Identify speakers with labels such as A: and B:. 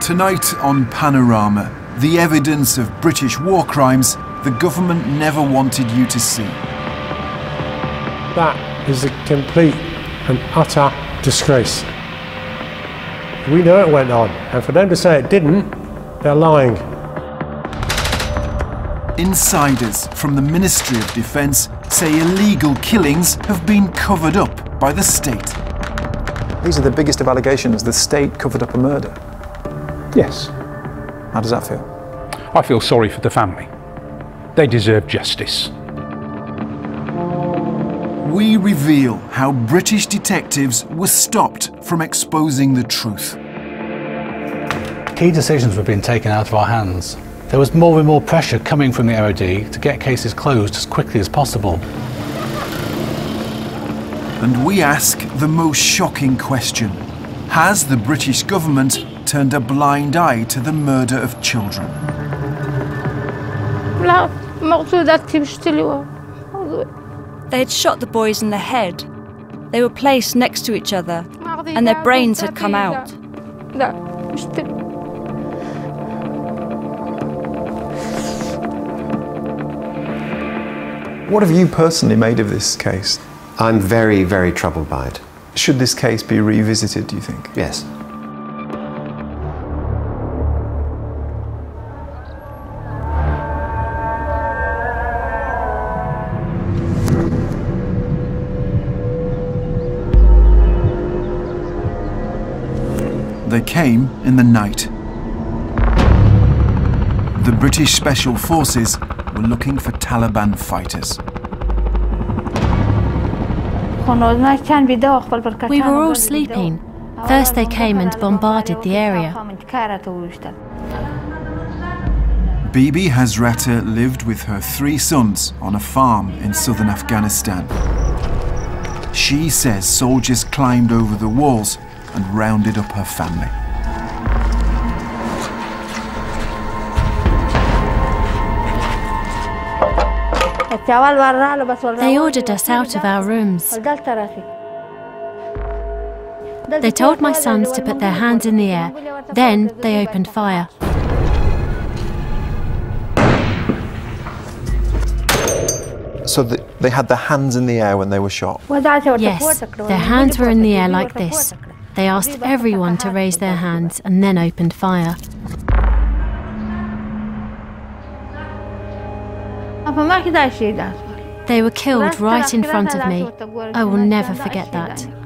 A: Tonight on Panorama, the evidence of British war crimes the government never wanted you to see.
B: That is a complete and utter disgrace. We know it went on, and for them to say it didn't, they're lying.
A: Insiders from the Ministry of Defence say illegal killings have been covered up by the state.
C: These are the biggest of allegations. The state covered up a murder.
B: Yes.
C: How does that feel?
D: I feel sorry for the family. They deserve justice.
A: We reveal how British detectives were stopped from exposing the truth.
E: Key decisions were being taken out of our hands. There was more and more pressure coming from the MOD to get cases closed as quickly as possible.
A: And we ask the most shocking question Has the British government turned a blind eye to the murder of children?
F: They had shot the boys in the head. They were placed next to each other, and their brains had come out.
C: What have you personally made of this case?
G: I'm very, very troubled by it.
C: Should this case be revisited, do you think?
G: Yes.
A: They came in the night. The British Special Forces were looking for Taliban fighters.
H: We were all sleeping. First they came and bombarded the area.
A: Bibi Hazrata lived with her three sons on a farm in southern Afghanistan. She says soldiers climbed over the walls and rounded up her family.
H: They ordered us out of our rooms. They told my sons to put their hands in the air. Then they opened fire.
C: So the, they had their hands in the air when they were shot?
H: Yes, their hands were in the air like this. They asked everyone to raise their hands and then opened fire. They were killed right in front of me. I will never forget that.